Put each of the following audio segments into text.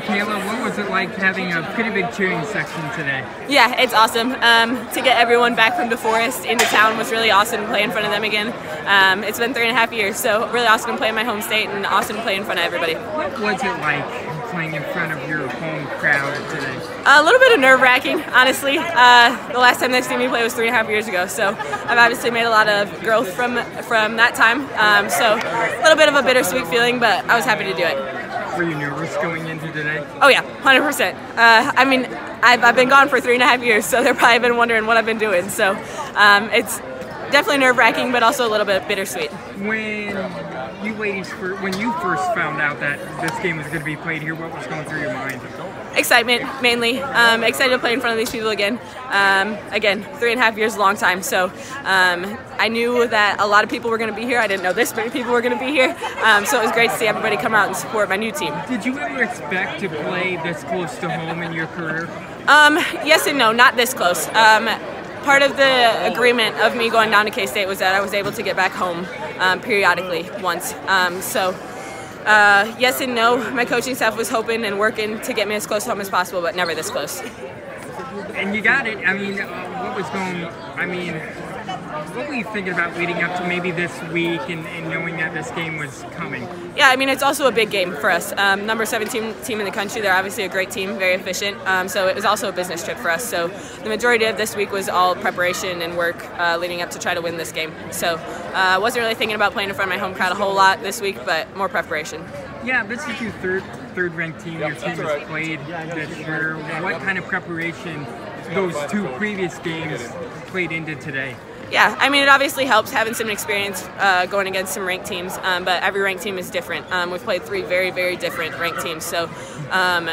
Kayla, what was it like having a pretty big cheering section today? Yeah, it's awesome. Um, to get everyone back from DeForest into town was really awesome to play in front of them again. Um, it's been three and a half years, so really awesome to play in my home state and awesome to play in front of everybody. What was it like playing in front of your home crowd today? A little bit of nerve wracking, honestly. Uh, the last time they've seen me play was three and a half years ago, so I've obviously made a lot of growth from from that time. Um, so a little bit of a bittersweet feeling, but I was happy to do it. Were you nervous going into today? Oh yeah, hundred uh, percent. I mean, I've, I've been gone for three and a half years, so they're probably been wondering what I've been doing. So um, it's definitely nerve wracking, but also a little bit bittersweet. When you ladies, for, when you first found out that this game was going to be played here, what was going through your mind? Excitement, mainly. Um, excited to play in front of these people again. Um, again, three and a half years a long time, so um, I knew that a lot of people were going to be here. I didn't know this many people were going to be here, um, so it was great to see everybody come out and support my new team. Did you ever expect to play this close to home in your career? Um, yes and no, not this close. Part of the agreement of me going down to K-State was that I was able to get back home um, periodically once. Um, so uh, yes and no. My coaching staff was hoping and working to get me as close home as possible, but never this close. And you got it. I mean, uh, what was going? I mean, what were you thinking about leading up to maybe this week and, and, knowing that this game was coming? Yeah, I mean, it's also a big game for us. Um, number 17 team in the country. They're obviously a great team, very efficient. Um, so it was also a business trip for us. So the majority of this week was all preparation and work uh, leading up to try to win this game. So I uh, wasn't really thinking about playing in front of my home crowd a whole lot this week, but more preparation. Yeah, this is your third third ranked team your team has played this year. What kind of preparation those two previous games played into today? Yeah, I mean, it obviously helps having some experience uh, going against some ranked teams, um, but every ranked team is different. Um, we've played three very, very different ranked teams, so um,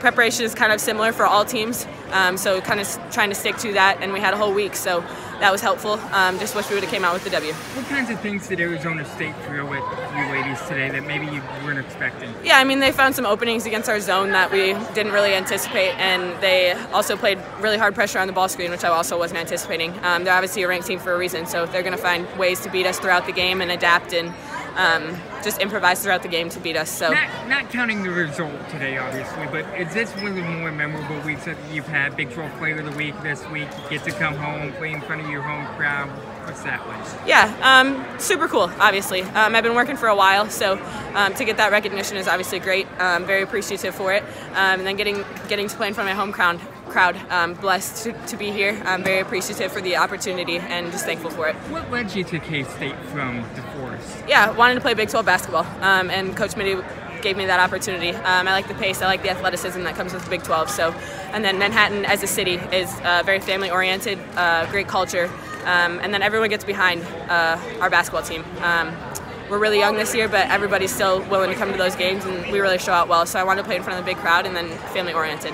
preparation is kind of similar for all teams. Um, so kind of trying to stick to that, and we had a whole week, so that was helpful. Um, just wish we would have came out with the W. What kinds of things did Arizona State throw with you ladies today that maybe you weren't expecting? Yeah, I mean they found some openings against our zone that we didn't really anticipate, and they also played really hard pressure on the ball screen, which I also wasn't anticipating. Um, they're obviously a ranked team for a reason, so they're going to find ways to beat us throughout the game and adapt and um, just improvised throughout the game to beat us. So not, not, counting the result today, obviously, but is this one of the more memorable weeks that you've had? Big 12 Player of the Week this week. You get to come home, play in front of your home crowd. What's that like? Yeah, um, super cool. Obviously, um, I've been working for a while, so um, to get that recognition is obviously great. I'm very appreciative for it, um, and then getting getting to play in front of my home crowd crowd. I'm blessed to, to, be here. I'm very appreciative for the opportunity and just thankful for it. What led you to K-State from DeForest? Yeah, wanted to play Big 12 basketball, um, and Coach Mittie gave me that opportunity. Um, I like the pace, I like the athleticism that comes with Big 12. So, and then Manhattan as a city is uh, very family oriented, uh, great culture, um, and then everyone gets behind uh, our basketball team. Um, we're really young this year, but everybody's still willing to come to those games, and we really show out well. So I wanted to play in front of the big crowd and then family oriented.